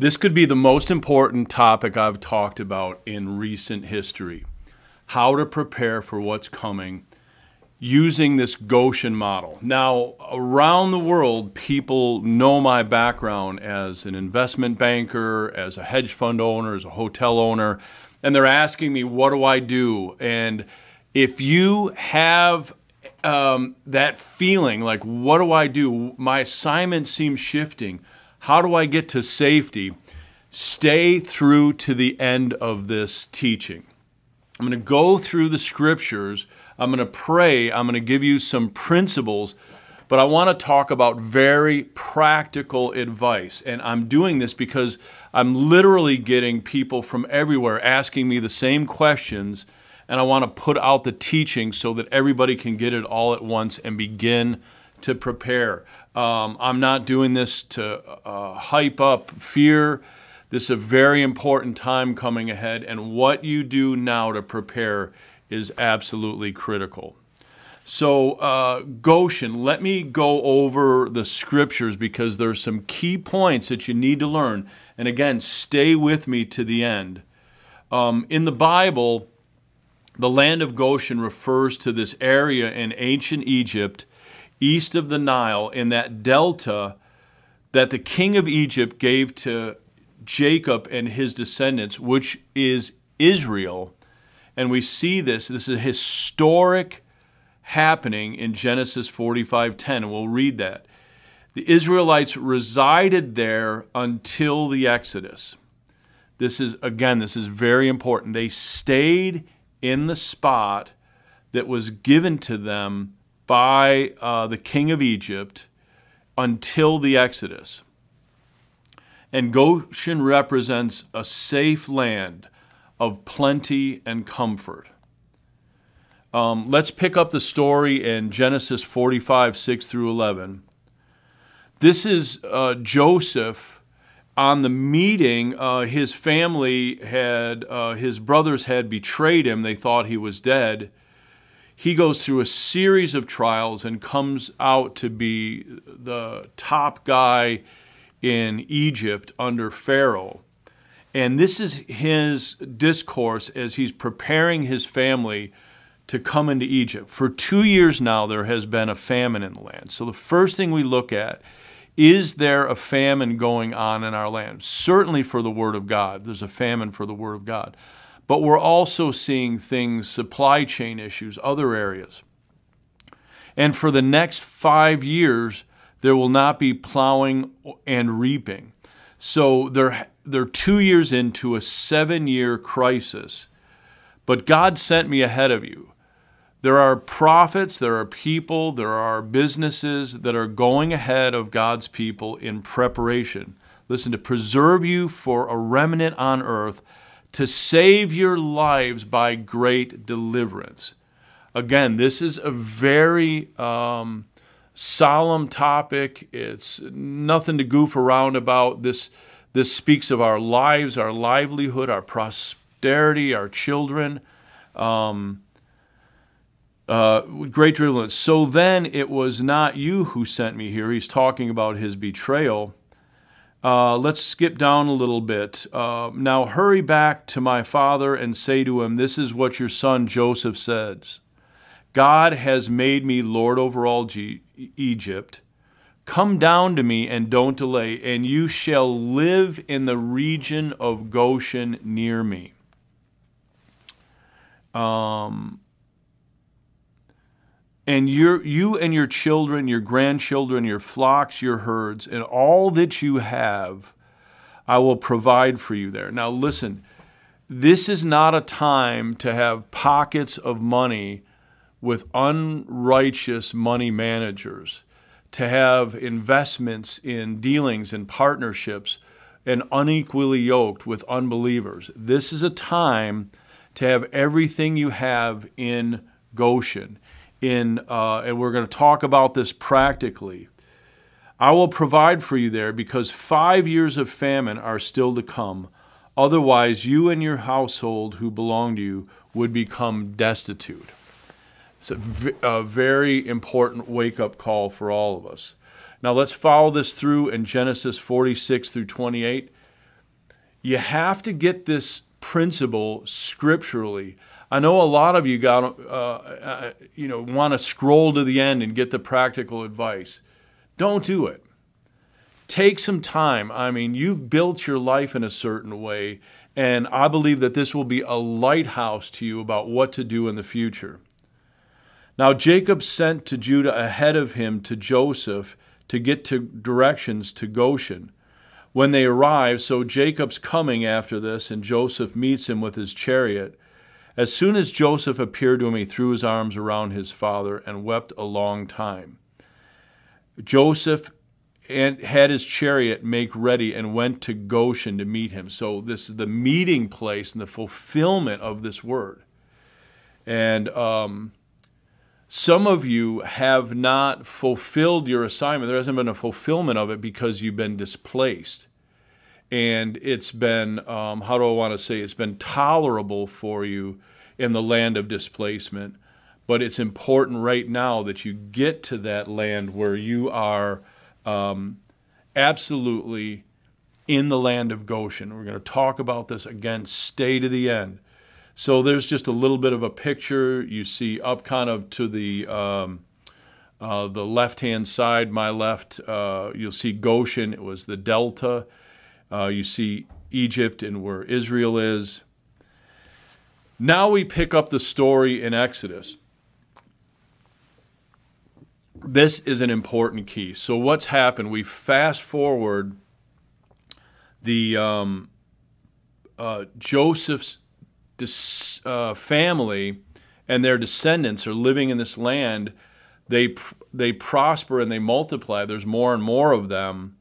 This could be the most important topic I've talked about in recent history how to prepare for what's coming using this Goshen model. Now, around the world, people know my background as an investment banker, as a hedge fund owner, as a hotel owner, and they're asking me, what do I do? And if you have um, that feeling like, what do I do? My assignment seems shifting how do I get to safety? Stay through to the end of this teaching. I'm going to go through the scriptures. I'm going to pray. I'm going to give you some principles, but I want to talk about very practical advice. And I'm doing this because I'm literally getting people from everywhere asking me the same questions, and I want to put out the teaching so that everybody can get it all at once and begin to prepare. Um, I'm not doing this to uh, hype up fear. This is a very important time coming ahead, and what you do now to prepare is absolutely critical. So, uh, Goshen, let me go over the scriptures because there's some key points that you need to learn. And again, stay with me to the end. Um, in the Bible, the land of Goshen refers to this area in ancient Egypt east of the Nile in that delta that the king of Egypt gave to Jacob and his descendants, which is Israel. And we see this, this is a historic happening in Genesis 45:10, and we'll read that. The Israelites resided there until the Exodus. This is again, this is very important. They stayed in the spot that was given to them by uh, the king of Egypt until the Exodus. And Goshen represents a safe land of plenty and comfort. Um, let's pick up the story in Genesis 45, 6 through 11. This is uh, Joseph on the meeting. Uh, his family had, uh, his brothers had betrayed him. They thought he was dead he goes through a series of trials and comes out to be the top guy in Egypt under Pharaoh. And this is his discourse as he's preparing his family to come into Egypt. For two years now, there has been a famine in the land. So the first thing we look at is there a famine going on in our land? Certainly for the Word of God, there's a famine for the Word of God. But we're also seeing things, supply chain issues, other areas. And for the next five years, there will not be plowing and reaping. So they're, they're two years into a seven year crisis. But God sent me ahead of you. There are prophets, there are people, there are businesses that are going ahead of God's people in preparation. Listen, to preserve you for a remnant on earth to save your lives by great deliverance. Again, this is a very um, solemn topic. It's nothing to goof around about. This, this speaks of our lives, our livelihood, our prosperity, our children. Um, uh, great deliverance. So then it was not you who sent me here. He's talking about his betrayal. Uh, let's skip down a little bit. Uh, now hurry back to my father and say to him, This is what your son Joseph says God has made me Lord over all G Egypt. Come down to me and don't delay, and you shall live in the region of Goshen near me. Um, and your, you and your children, your grandchildren, your flocks, your herds, and all that you have, I will provide for you there. Now, listen, this is not a time to have pockets of money with unrighteous money managers, to have investments in dealings and partnerships and unequally yoked with unbelievers. This is a time to have everything you have in Goshen in, uh, and we're going to talk about this practically. I will provide for you there because five years of famine are still to come. Otherwise, you and your household who belong to you would become destitute. It's a, very important wake up call for all of us. Now, let's follow this through in Genesis 46 through 28. You have to get this principle scripturally. I know a lot of you got, uh, uh, you know, want to scroll to the end and get the practical advice. Don't do it. Take some time. I mean, you've built your life in a certain way, and I believe that this will be a lighthouse to you about what to do in the future. Now, Jacob sent to Judah ahead of him to Joseph to get to directions to Goshen. When they arrive, so Jacob's coming after this, and Joseph meets him with his chariot. As soon as Joseph appeared to him, he threw his arms around his father and wept a long time. Joseph and had his chariot make ready and went to Goshen to meet him. So this is the meeting place and the fulfillment of this word. And um, some of you have not fulfilled your assignment. There hasn't been a fulfillment of it because you've been displaced. And it's been, um, how do I want to say, it's been tolerable for you in the land of displacement. But it's important right now that you get to that land where you are um, absolutely in the land of Goshen. We're going to talk about this again, stay to the end. So there's just a little bit of a picture. You see up kind of to the um, uh, the left-hand side, my left, uh, you'll see Goshen. It was the delta. Uh, you see Egypt and where Israel is. Now we pick up the story in Exodus this is an important key. So what's happened? We fast forward the um, uh, Joseph's uh, family and their descendants are living in this land. They they prosper and they multiply. There's more and more of them,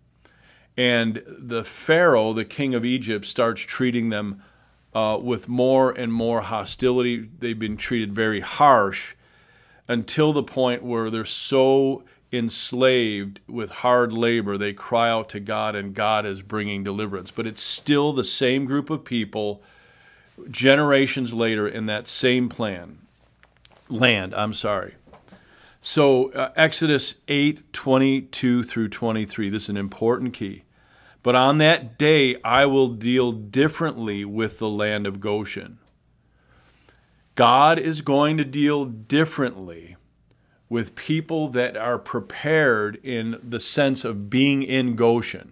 and the Pharaoh, the king of Egypt, starts treating them uh, with more and more hostility. They've been treated very harsh until the point where they're so enslaved with hard labor, they cry out to God and God is bringing deliverance. But it's still the same group of people generations later in that same plan, land, I'm sorry. So uh, Exodus 8, 22 through 23, this is an important key. But on that day I will deal differently with the land of Goshen. God is going to deal differently with people that are prepared in the sense of being in Goshen.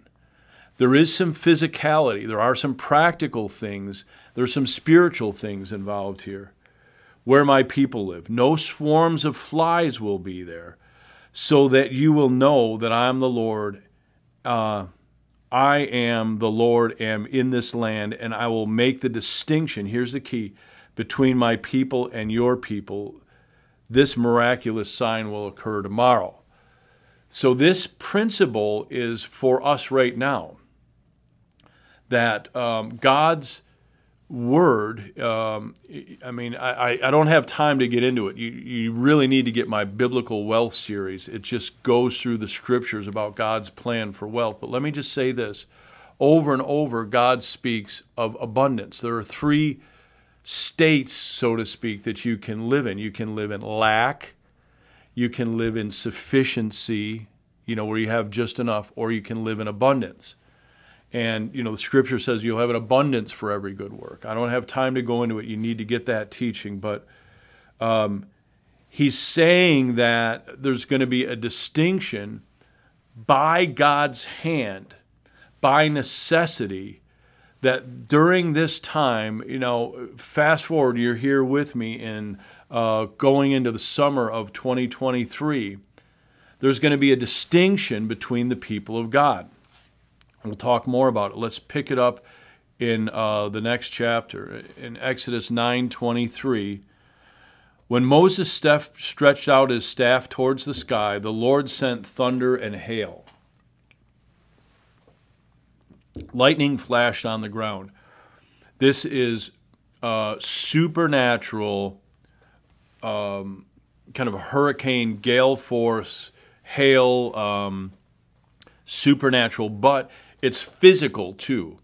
There is some physicality, there are some practical things, there's some spiritual things involved here. Where my people live, no swarms of flies will be there, so that you will know that I am the Lord. Uh, I am the Lord, am in this land, and I will make the distinction. Here's the key between my people and your people, this miraculous sign will occur tomorrow. So, this principle is for us right now that um, God's word, um, I mean, I, I don't have time to get into it. You, you really need to get my Biblical Wealth series. It just goes through the scriptures about God's plan for wealth. But let me just say this over and over, God speaks of abundance. There are three states, so to speak, that you can live in. You can live in lack, you can live in sufficiency, you know, where you have just enough, or you can live in abundance. And, you know, the scripture says you'll have an abundance for every good work. I don't have time to go into it. You need to get that teaching. But um, he's saying that there's going to be a distinction by God's hand, by necessity, that during this time, you know, fast forward, you're here with me in uh, going into the summer of 2023, there's going to be a distinction between the people of God. We'll talk more about it. Let's pick it up in uh, the next chapter, in Exodus 9:23. When Moses stretched out his staff towards the sky, the Lord sent thunder and hail. Lightning flashed on the ground. This is uh, supernatural, um, kind of a hurricane, gale force, hail, um, supernatural, but it's physical too.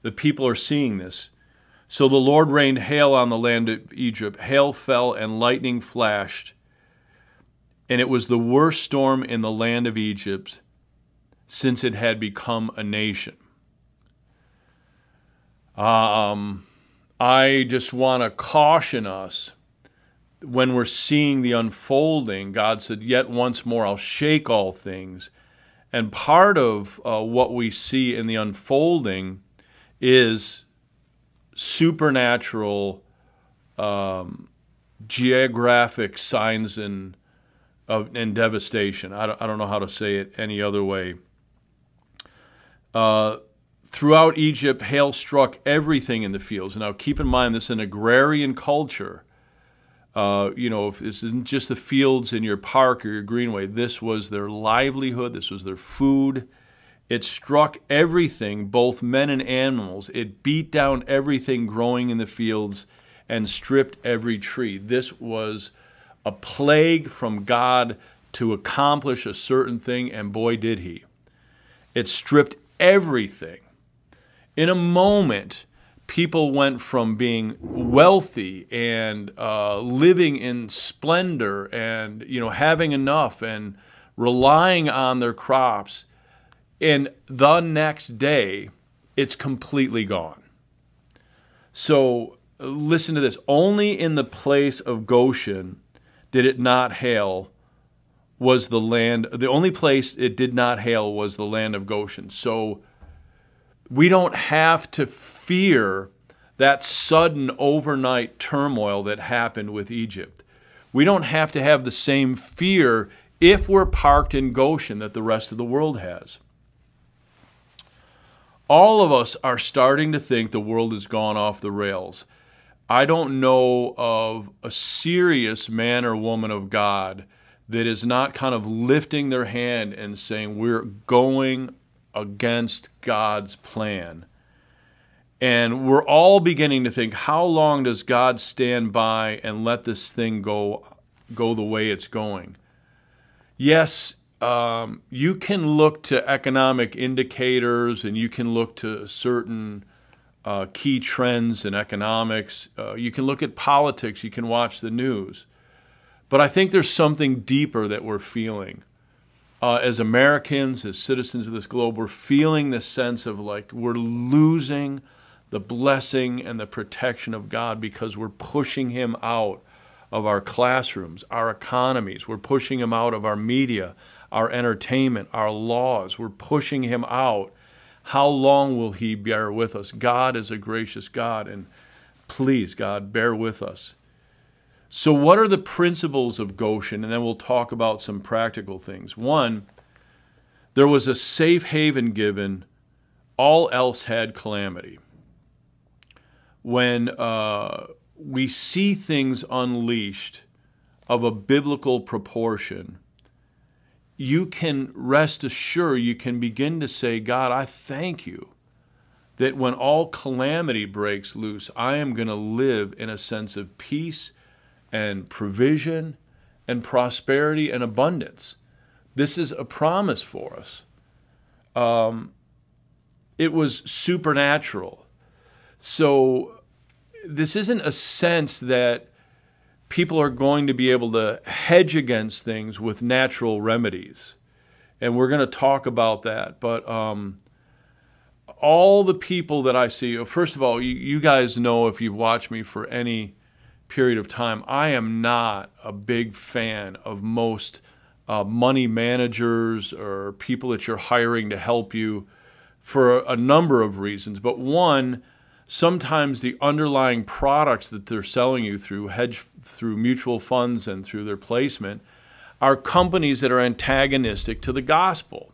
The people are seeing this. So the Lord rained hail on the land of Egypt. Hail fell and lightning flashed. And it was the worst storm in the land of Egypt since it had become a nation. Um, I just want to caution us when we're seeing the unfolding. God said, Yet once more I'll shake all things. And part of uh, what we see in the unfolding is supernatural um, geographic signs and, of, and devastation. I don't, I don't know how to say it any other way. Uh, throughout Egypt, hail struck everything in the fields. Now, keep in mind, this is an agrarian culture. Uh, you know, if this isn't just the fields in your park or your greenway. This was their livelihood. This was their food. It struck everything, both men and animals. It beat down everything growing in the fields and stripped every tree. This was a plague from God to accomplish a certain thing, and boy, did he. It stripped everything. In a moment, people went from being wealthy and uh, living in splendor and you know having enough and relying on their crops and the next day it's completely gone. So listen to this. Only in the place of goshen did it not hail was the land the only place it did not hail was the land of goshen. So we don't have to fear that sudden overnight turmoil that happened with Egypt. We don't have to have the same fear if we're parked in Goshen that the rest of the world has. All of us are starting to think the world has gone off the rails. I don't know of a serious man or woman of God that is not kind of lifting their hand and saying, We're going against God's plan. And we're all beginning to think, how long does God stand by and let this thing go, go the way it's going? Yes, um, you can look to economic indicators and you can look to certain uh, key trends in economics. Uh, you can look at politics, you can watch the news. But I think there's something deeper that we're feeling uh, as Americans, as citizens of this globe, we're feeling this sense of like we're losing the blessing and the protection of God because we're pushing Him out of our classrooms, our economies. We're pushing Him out of our media, our entertainment, our laws. We're pushing Him out. How long will He bear with us? God is a gracious God, and please, God, bear with us. So, what are the principles of Goshen? And then we'll talk about some practical things. One, there was a safe haven given, all else had calamity. When uh, we see things unleashed of a biblical proportion, you can rest assured, you can begin to say, God, I thank you that when all calamity breaks loose, I am going to live in a sense of peace and provision and prosperity and abundance. This is a promise for us. Um, it was supernatural. So, this isn't a sense that people are going to be able to hedge against things with natural remedies. And we're going to talk about that. But um, all the people that I see, first of all, you, you guys know if you've watched me for any period of time, I am not a big fan of most uh, money managers or people that you're hiring to help you for a number of reasons. But one, sometimes the underlying products that they're selling you through hedge through mutual funds and through their placement are companies that are antagonistic to the gospel.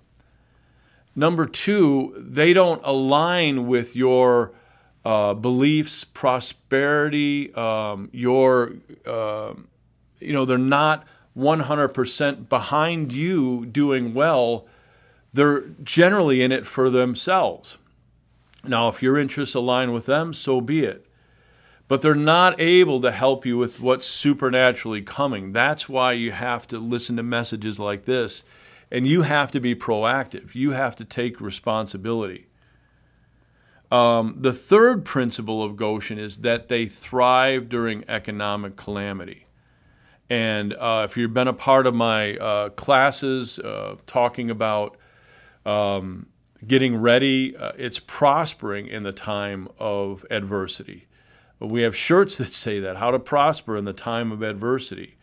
Number two, they don't align with your uh, beliefs, prosperity, um, your, uh, you know, they're not 100% behind you doing well. They're generally in it for themselves. Now, if your interests align with them, so be it. But they're not able to help you with what's supernaturally coming. That's why you have to listen to messages like this and you have to be proactive. You have to take responsibility. Um, the third principle of Goshen is that they thrive during economic calamity. And uh, if you've been a part of my uh, classes uh, talking about um, getting ready. Uh, it's prospering in the time of adversity. We have shirts that say that how to prosper in the time of adversity.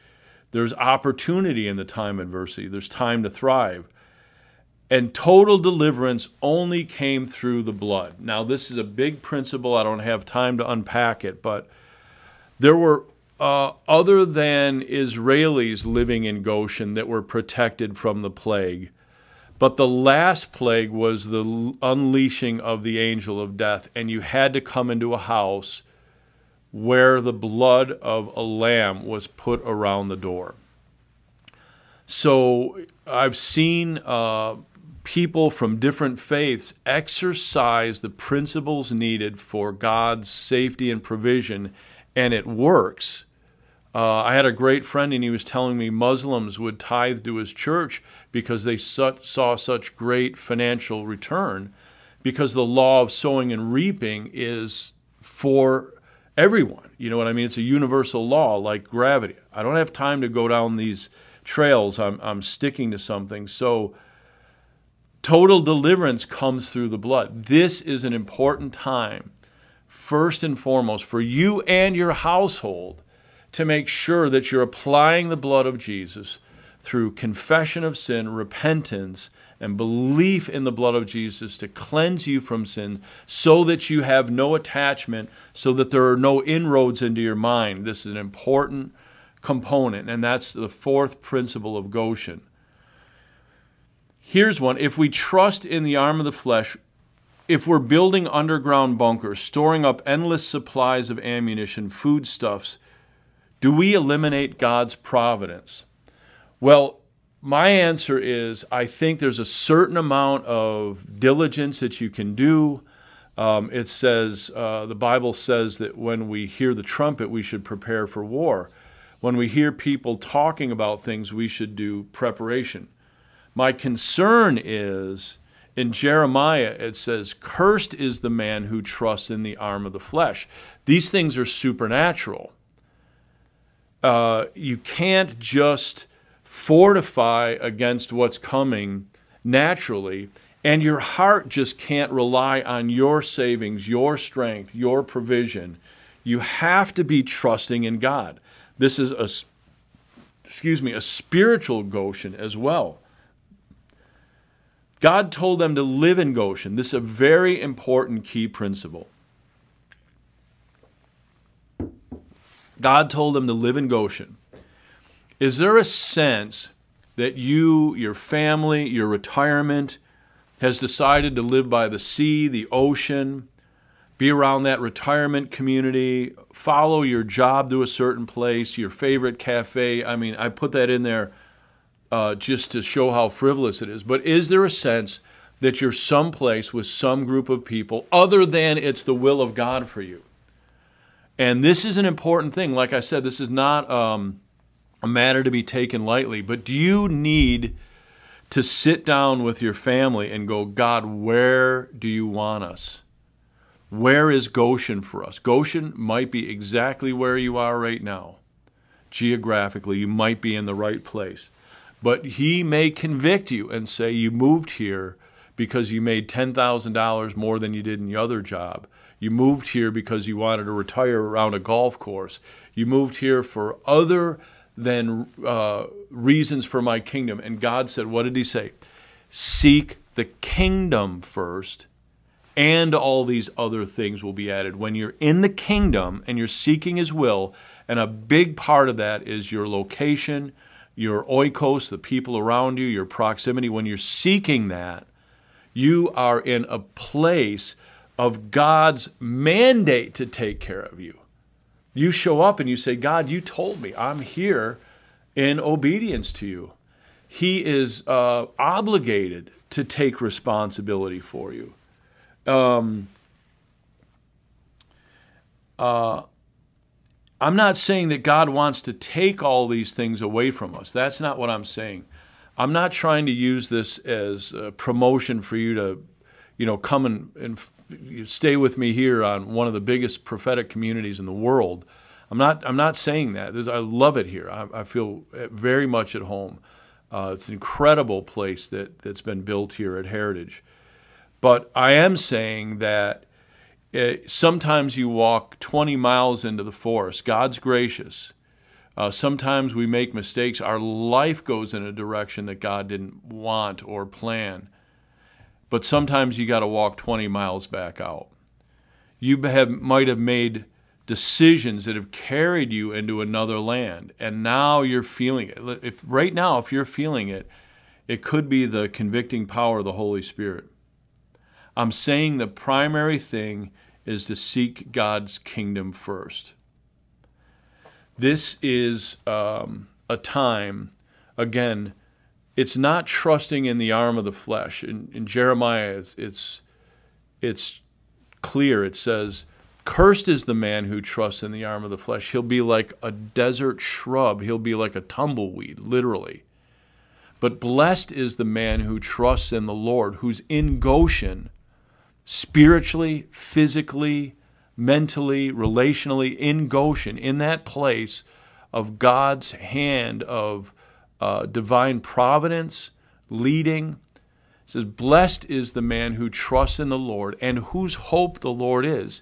There's opportunity in the time of adversity, there's time to thrive. And total deliverance only came through the blood. Now, this is a big principle. I don't have time to unpack it, but there were uh, other than Israelis living in Goshen that were protected from the plague. But the last plague was the unleashing of the angel of death, and you had to come into a house where the blood of a lamb was put around the door. So I've seen uh, people from different faiths exercise the principles needed for God's safety and provision, and it works. Uh, I had a great friend, and he was telling me Muslims would tithe to his church because they saw such great financial return, because the law of sowing and reaping is for everyone. You know what I mean? It's a universal law like gravity. I don't have time to go down these trails. I'm, I'm sticking to something. So, total deliverance comes through the blood. This is an important time, first and foremost, for you and your household to make sure that you're applying the blood of Jesus through confession of sin, repentance, and belief in the blood of Jesus to cleanse you from sin so that you have no attachment, so that there are no inroads into your mind. This is an important component, and that's the fourth principle of Goshen. Here's one if we trust in the arm of the flesh, if we're building underground bunkers, storing up endless supplies of ammunition, foodstuffs, do we eliminate God's providence? Well, my answer is I think there's a certain amount of diligence that you can do. Um, it says, uh, the Bible says that when we hear the trumpet, we should prepare for war. When we hear people talking about things, we should do preparation. My concern is in Jeremiah, it says, Cursed is the man who trusts in the arm of the flesh. These things are supernatural. Uh, you can't just fortify against what's coming naturally. And your heart just can't rely on your savings, your strength, your provision. You have to be trusting in God. This is a, excuse me, a spiritual Goshen as well. God told them to live in Goshen. This is a very important key principle. God told them to live in Goshen. Is there a sense that you, your family, your retirement has decided to live by the sea, the ocean, be around that retirement community, follow your job to a certain place, your favorite cafe? I mean, I put that in there uh, just to show how frivolous it is. But is there a sense that you're someplace with some group of people other than it's the will of God for you? And this is an important thing. Like I said, this is not. Um, a matter to be taken lightly. But do you need to sit down with your family and go, God, where do you want us? Where is Goshen for us? Goshen might be exactly where you are right now. Geographically, you might be in the right place. But He may convict you and say, You moved here because you made $10,000 more than you did in the other job. You moved here because you wanted to retire around a golf course. You moved here for other than uh, reasons for my kingdom. And God said, What did He say? Seek the kingdom first, and all these other things will be added. When you're in the kingdom and you're seeking His will, and a big part of that is your location, your oikos, the people around you, your proximity, when you're seeking that, you are in a place of God's mandate to take care of you. You show up and you say, God, you told me I'm here in obedience to you. He is uh, obligated to take responsibility for you. Um, uh, I'm not saying that God wants to take all these things away from us. That's not what I'm saying. I'm not trying to use this as a promotion for you to, you know, come and, and stay with me here on one of the biggest prophetic communities in the world. I'm not, I'm not saying that. I love it here. I, I, feel very much at home. Uh, it's an incredible place that, that's been built here at Heritage. But I am saying that sometimes you walk 20 miles into the forest. God's gracious. Uh, sometimes we make mistakes. Our life goes in a direction that God didn't want or plan. But sometimes you got to walk 20 miles back out. You have, might have made decisions that have carried you into another land, and now you're feeling it. If right now, if you're feeling it, it could be the convicting power of the Holy Spirit. I'm saying the primary thing is to seek God's kingdom first. This is um, a time, again, it's not trusting in the arm of the flesh. In, in Jeremiah, it's, it's, it's clear. It says, Cursed is the man who trusts in the arm of the flesh. He'll be like a desert shrub. He'll be like a tumbleweed, literally. But blessed is the man who trusts in the Lord, who's in Goshen, spiritually, physically, mentally, relationally, in Goshen, in that place of God's hand of uh, divine providence, leading. It says, Blessed is the man who trusts in the Lord and whose hope the Lord is.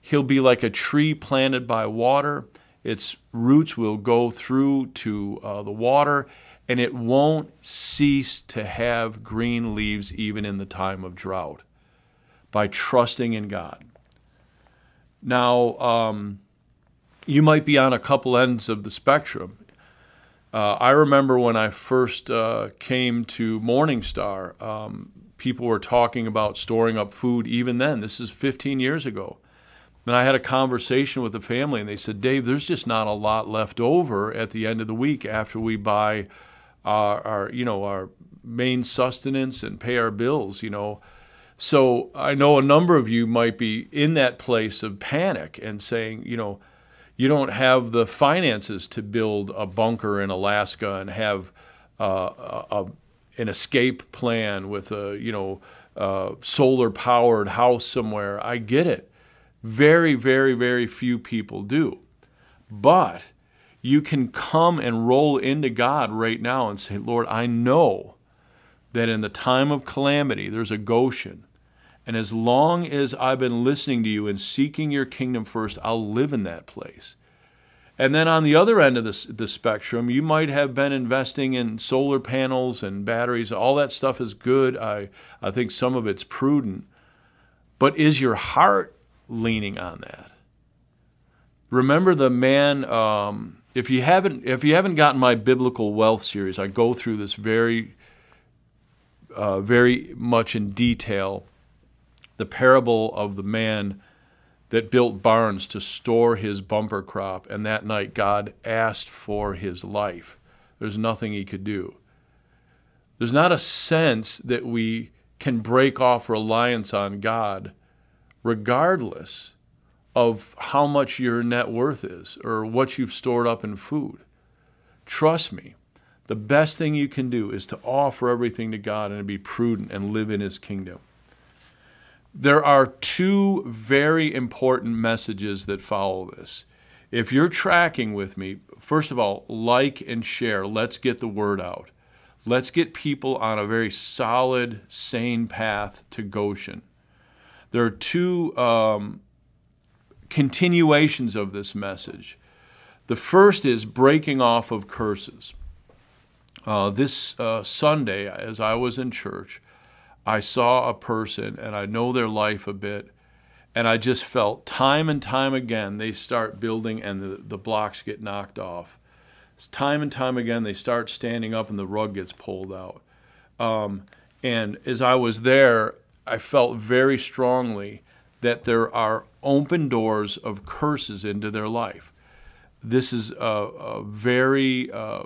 He'll be like a tree planted by water. Its roots will go through to uh, the water, and it won't cease to have green leaves even in the time of drought by trusting in God. Now, um, you might be on a couple ends of the spectrum. Uh, I remember when I first uh, came to Morningstar, um, people were talking about storing up food even then. This is 15 years ago. And I had a conversation with the family, and they said, Dave, there's just not a lot left over at the end of the week after we buy our, our you know, our main sustenance and pay our bills, you know. So I know a number of you might be in that place of panic and saying, you know, you don't have the finances to build a bunker in Alaska and have uh, a, an escape plan with a, you know, uh, solar powered house somewhere. I get it. Very, very, very few people do. But you can come and roll into God right now and say, Lord, I know that in the time of calamity, there's a Goshen. And as long as I've been listening to you and seeking your kingdom first, I'll live in that place. And then on the other end of the, the spectrum, you might have been investing in solar panels and batteries. All that stuff is good. I, I think some of it's prudent. But is your heart leaning on that? Remember the man. Um, if you haven't, if you haven't gotten my biblical wealth series, I go through this very, uh, very much in detail the parable of the man that built barns to store his bumper crop, and that night God asked for his life. There's nothing he could do. There's not a sense that we can break off reliance on God regardless of how much your net worth is or what you've stored up in food. Trust me, the best thing you can do is to offer everything to God and to be prudent and live in His kingdom. There are two very important messages that follow this. If you're tracking with me, first of all, like and share. Let's get the word out. Let's get people on a very solid, sane path to Goshen. There are two um, continuations of this message. The first is breaking off of curses. Uh, this uh, Sunday, as I was in church, I saw a person and I know their life a bit, and I just felt time and time again they start building and the, the blocks get knocked off. Time and time again they start standing up and the rug gets pulled out. Um, and as I was there, I felt very strongly that there are open doors of curses into their life. This is a, a very uh,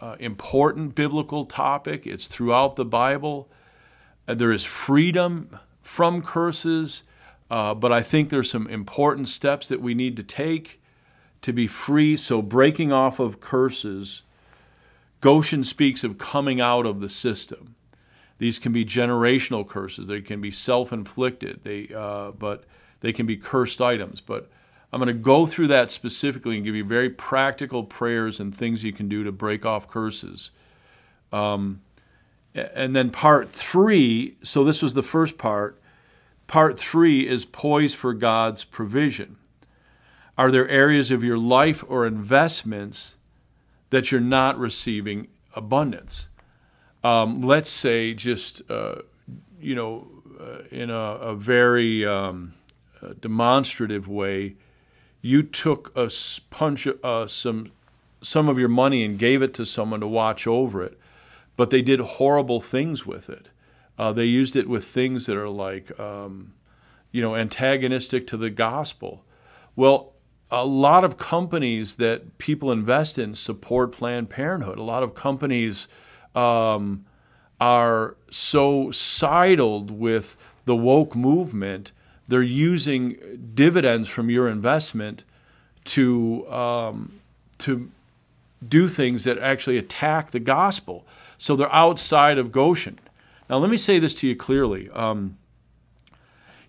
uh, important biblical topic. It's throughout the Bible. Uh, there is freedom from curses, uh, but I think there's some important steps that we need to take to be free. So, breaking off of curses, Goshen speaks of coming out of the system. These can be generational curses. They can be self-inflicted. They, uh, but they can be cursed items. But I'm going to go through that specifically and give you very practical prayers and things you can do to break off curses. Um, And then part three, so this was the first part. Part three is poised for God's provision. Are there areas of your life or investments that you're not receiving abundance? Um, let's say, just, uh, you know, uh, in a, a very um, demonstrative way, you took a punch, uh, some, some of your money and gave it to someone to watch over it but they did horrible things with it. Uh, they used it with things that are like, um, you know, antagonistic to the gospel. Well, a lot of companies that people invest in support Planned Parenthood. A lot of companies um, are so sidled with the woke movement, they're using dividends from your investment to um, to do things that actually attack the gospel. So they're outside of Goshen. Now, let me say this to you clearly. Um,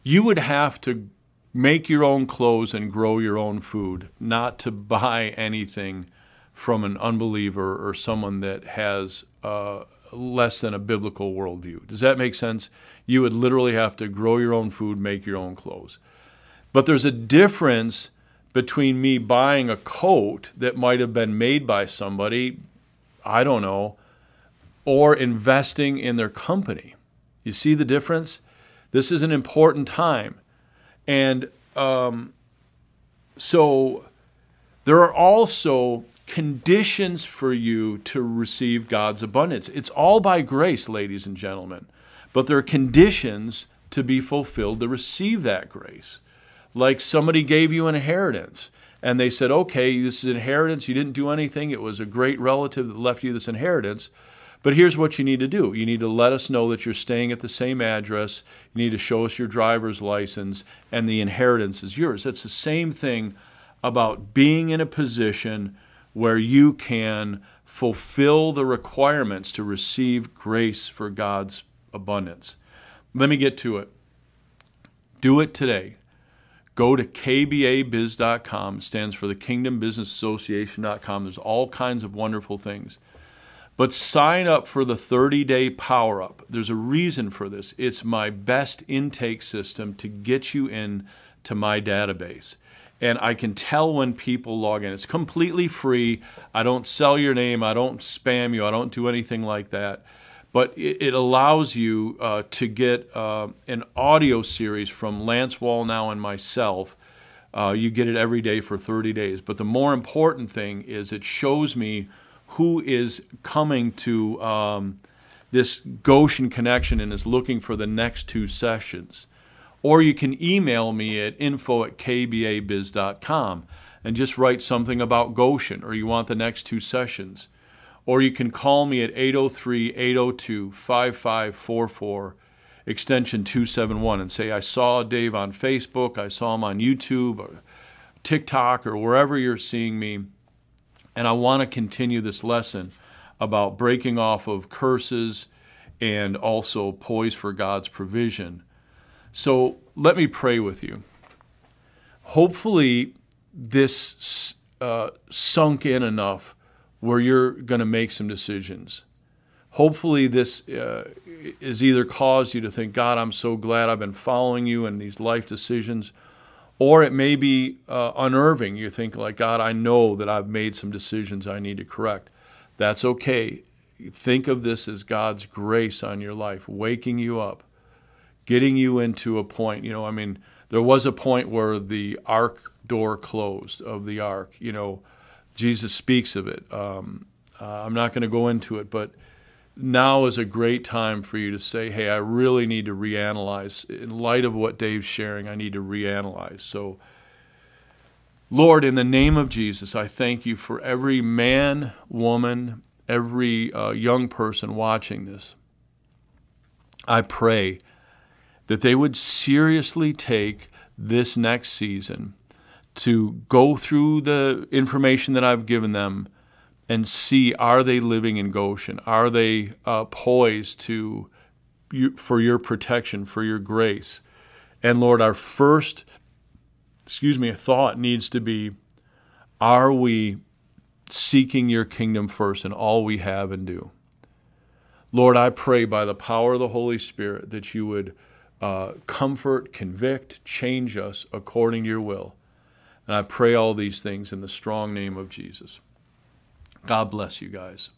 you would have to make your own clothes and grow your own food, not to buy anything from an unbeliever or someone that has uh, less than a biblical worldview. Does that make sense? You would literally have to grow your own food, make your own clothes. But there's a difference between me buying a coat that might have been made by somebody, I don't know, or investing in their company. You see the difference? This is an important time. And um, so there are also conditions for you to receive God's abundance. It's all by grace, ladies and gentlemen, but there are conditions to be fulfilled to receive that grace. Like somebody gave you an inheritance and they said, okay, this is inheritance. You didn't do anything. It was a great relative that left you this inheritance. But here's what you need to do. You need to let us know that you're staying at the same address. You need to show us your driver's license, and the inheritance is yours. That's the same thing about being in a position where you can fulfill the requirements to receive grace for God's abundance. Let me get to it. Do it today. Go to kbabiz.com. Stands for the Kingdom Business Association.com. There's all kinds of wonderful things. But sign up for the 30 day power up. There's a reason for this. It's my best intake system to get you in to my database. And I can tell when people log in. It's completely free. I don't sell your name. I don't spam you. I don't do anything like that. But it, allows you uh, to get uh, an audio series from Lance Wallnau and myself. Uh, you get it every day for 30 days. But the more important thing is it shows me who is coming to um, this Goshen connection and is looking for the next two sessions. Or you can email me at info at kbabiz.com and just write something about Goshen or you want the next two sessions. Or you can call me at 803 802 5544 extension 271 and say, I saw Dave on Facebook, I saw him on YouTube or TikTok or wherever you're seeing me and I want to continue this lesson about breaking off of curses and also poise for God's provision. So let me pray with you. Hopefully, this uh, sunk in enough where you're going to make some decisions. Hopefully, this uh, is either caused you to think, God, I'm so glad I've been following you in these life decisions or it may be uh, unnerving. You think, like, God, I know that I've made some decisions I need to correct. That's okay. Think of this as God's grace on your life, waking you up, getting you into a point. You know, I mean, there was a point where the ark door closed of the ark. You know, Jesus speaks of it. Um, uh, I'm not going to go into it, but now is a great time for you to say, hey, I really need to reanalyze. In light of what Dave's sharing, I need to reanalyze. So, Lord, in the name of Jesus, I thank you for every man, woman, every uh, young person watching this. I pray that they would seriously take this next season to go through the information that I've given them and see are they living in Goshen? Are they uh, poised to you, for your protection, for your grace? And Lord, our first, excuse me, a thought needs to be: Are we seeking your kingdom first in all we have and do? Lord, I pray by the power of the Holy Spirit that you would uh, comfort, convict, change us according to your will. And I pray all these things in the strong name of Jesus. God bless you guys.